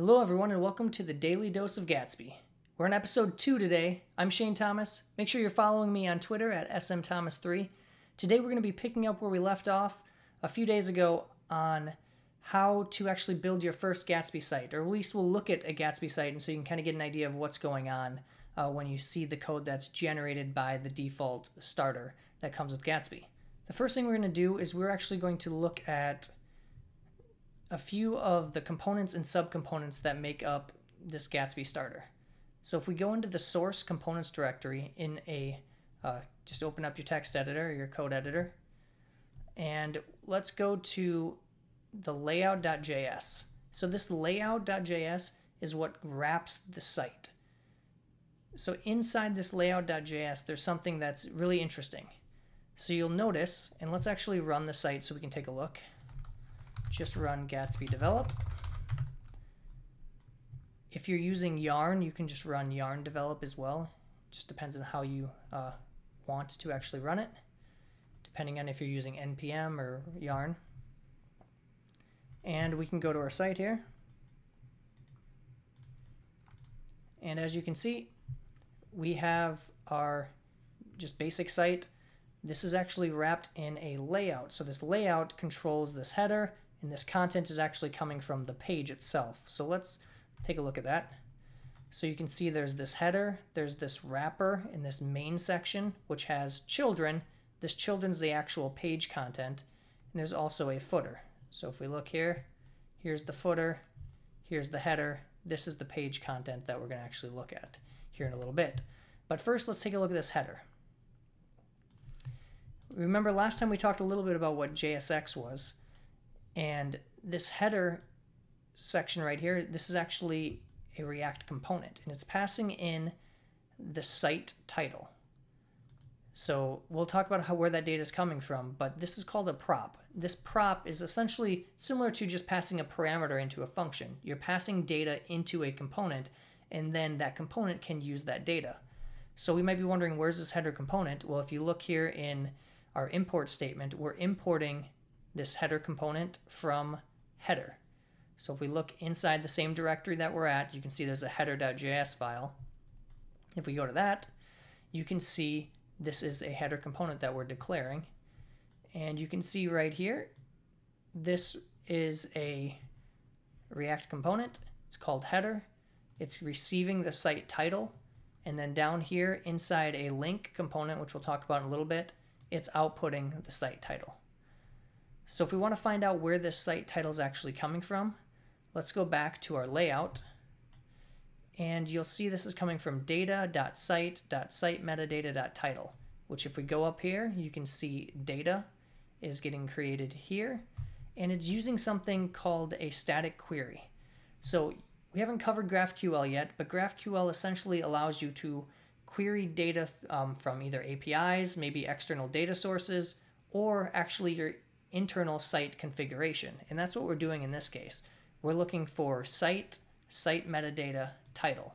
Hello, everyone, and welcome to the Daily Dose of Gatsby. We're in episode 2 today. I'm Shane Thomas. Make sure you're following me on Twitter at smthomas3. Today, we're going to be picking up where we left off a few days ago on how to actually build your first Gatsby site, or at least we'll look at a Gatsby site and so you can kind of get an idea of what's going on uh, when you see the code that's generated by the default starter that comes with Gatsby. The first thing we're going to do is we're actually going to look at a few of the components and subcomponents that make up this Gatsby starter. So if we go into the source components directory in a, uh, just open up your text editor your code editor, and let's go to the layout.js. So this layout.js is what wraps the site. So inside this layout.js, there's something that's really interesting. So you'll notice, and let's actually run the site so we can take a look just run Gatsby develop. If you're using Yarn, you can just run Yarn develop as well. Just depends on how you uh, want to actually run it, depending on if you're using NPM or Yarn. And we can go to our site here. And as you can see, we have our just basic site. This is actually wrapped in a layout. So this layout controls this header and this content is actually coming from the page itself. So let's take a look at that. So you can see there's this header, there's this wrapper in this main section, which has children. This children's the actual page content, and there's also a footer. So if we look here, here's the footer, here's the header, this is the page content that we're going to actually look at here in a little bit. But first, let's take a look at this header. Remember last time we talked a little bit about what JSX was. And this header section right here, this is actually a React component and it's passing in the site title. So we'll talk about how where that data is coming from, but this is called a prop. This prop is essentially similar to just passing a parameter into a function. You're passing data into a component and then that component can use that data. So we might be wondering where's this header component? Well, if you look here in our import statement, we're importing this header component from header. So if we look inside the same directory that we're at, you can see there's a header.js file. If we go to that, you can see this is a header component that we're declaring. And you can see right here, this is a React component. It's called header. It's receiving the site title. And then down here inside a link component, which we'll talk about in a little bit, it's outputting the site title. So if we want to find out where this site title is actually coming from, let's go back to our layout. And you'll see this is coming from data.site.sitemetadata.title, which if we go up here, you can see data is getting created here. And it's using something called a static query. So we haven't covered GraphQL yet, but GraphQL essentially allows you to query data um, from either APIs, maybe external data sources, or actually your internal site configuration. And that's what we're doing in this case. We're looking for site, site metadata, title.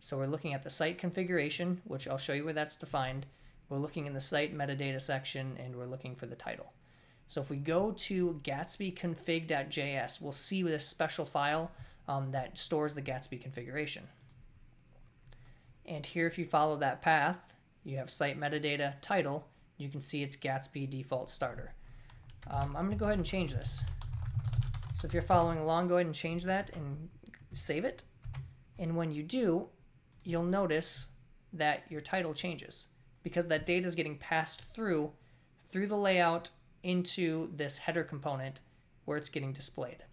So we're looking at the site configuration, which I'll show you where that's defined. We're looking in the site metadata section and we're looking for the title. So if we go to gatsbyconfig.js, we'll see this special file um, that stores the Gatsby configuration. And here, if you follow that path, you have site metadata title, you can see it's Gatsby default starter. Um, I'm going to go ahead and change this. So if you're following along, go ahead and change that and save it. And when you do, you'll notice that your title changes because that data is getting passed through through the layout into this header component where it's getting displayed.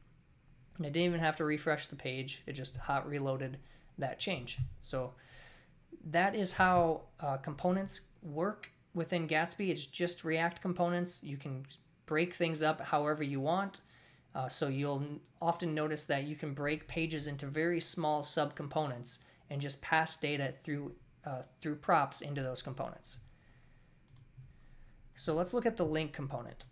And I didn't even have to refresh the page. It just hot reloaded that change. So that is how uh, components work within Gatsby. It's just React components. You can break things up however you want. Uh, so you'll often notice that you can break pages into very small subcomponents and just pass data through uh, through props into those components. So let's look at the link component.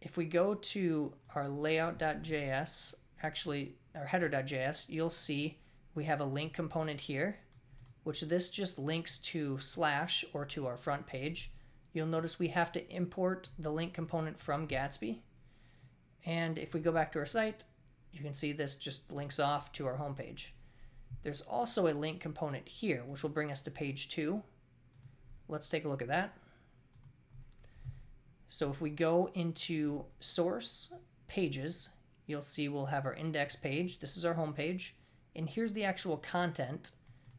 If we go to our layout.js, actually our header.js, you'll see we have a link component here, which this just links to slash or to our front page you'll notice we have to import the link component from Gatsby. And if we go back to our site, you can see this just links off to our home page. There's also a link component here, which will bring us to page two. Let's take a look at that. So if we go into source pages, you'll see we'll have our index page. This is our home page. And here's the actual content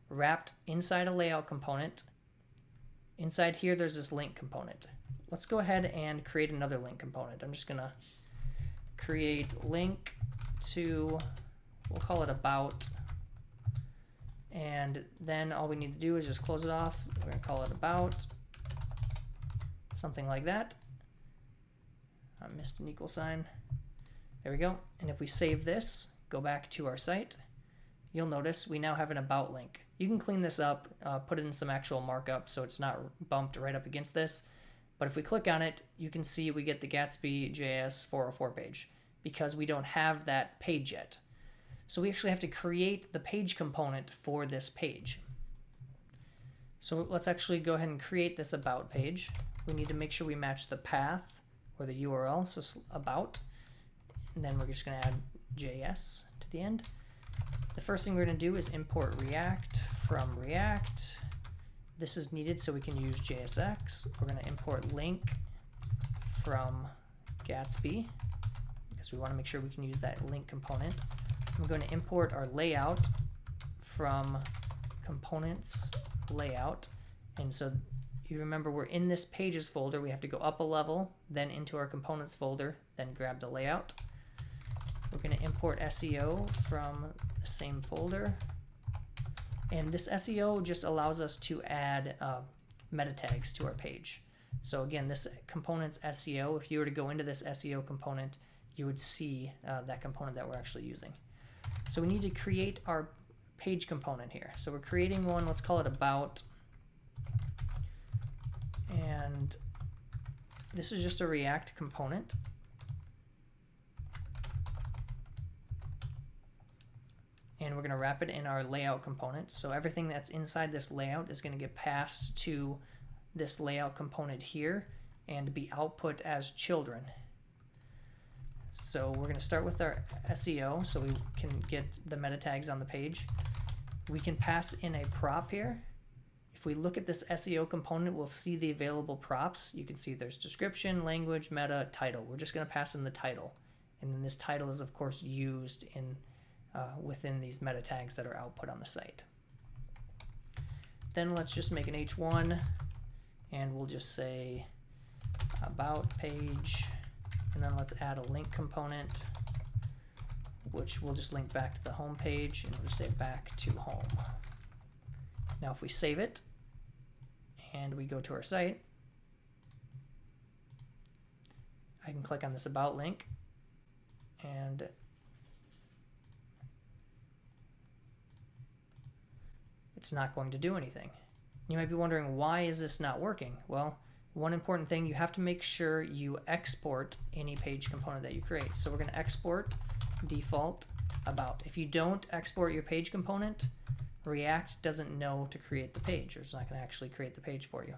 wrapped inside a layout component. Inside here, there's this link component. Let's go ahead and create another link component. I'm just gonna create link to, we'll call it about, and then all we need to do is just close it off. We're gonna call it about, something like that. I missed an equal sign. There we go. And if we save this, go back to our site, you'll notice we now have an about link. You can clean this up, uh, put it in some actual markup so it's not bumped right up against this. But if we click on it, you can see we get the Gatsby JS 404 page because we don't have that page yet. So we actually have to create the page component for this page. So let's actually go ahead and create this about page. We need to make sure we match the path or the URL, so about, and then we're just gonna add JS to the end. The first thing we're gonna do is import React from React. This is needed so we can use JSX. We're gonna import link from Gatsby because we wanna make sure we can use that link component. I'm going to import our layout from components layout. And so you remember we're in this pages folder. We have to go up a level, then into our components folder, then grab the layout. We're going to import SEO from the same folder. And this SEO just allows us to add uh, meta tags to our page. So again, this component's SEO, if you were to go into this SEO component, you would see uh, that component that we're actually using. So we need to create our page component here. So we're creating one, let's call it about. And this is just a React component. And we're going to wrap it in our layout component. So everything that's inside this layout is going to get passed to this layout component here and be output as children. So we're going to start with our SEO so we can get the meta tags on the page. We can pass in a prop here. If we look at this SEO component, we'll see the available props. You can see there's description, language, meta, title. We're just going to pass in the title. And then this title is, of course, used in uh, within these meta tags that are output on the site. Then let's just make an H1 and we'll just say about page and then let's add a link component, which we'll just link back to the home page and we'll just say back to home. Now if we save it and we go to our site, I can click on this about link and it's not going to do anything. You might be wondering why is this not working? Well, one important thing, you have to make sure you export any page component that you create. So we're going to export default about. If you don't export your page component, React doesn't know to create the page, or it's not going to actually create the page for you.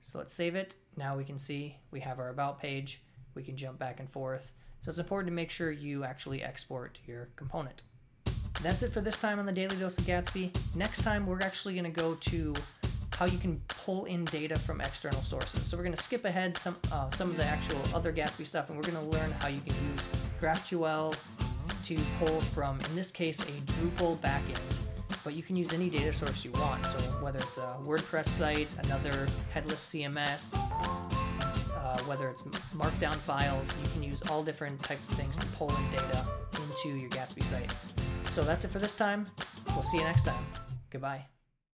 So let's save it. Now we can see we have our about page. We can jump back and forth. So it's important to make sure you actually export your component. That's it for this time on the Daily Dose of Gatsby. Next time, we're actually going to go to how you can pull in data from external sources. So we're going to skip ahead some uh, some of the actual other Gatsby stuff, and we're going to learn how you can use GraphQL to pull from, in this case, a Drupal backend. But you can use any data source you want. So whether it's a WordPress site, another headless CMS, uh, whether it's markdown files, you can use all different types of things to pull in data into your Gatsby site. So that's it for this time. We'll see you next time. Goodbye.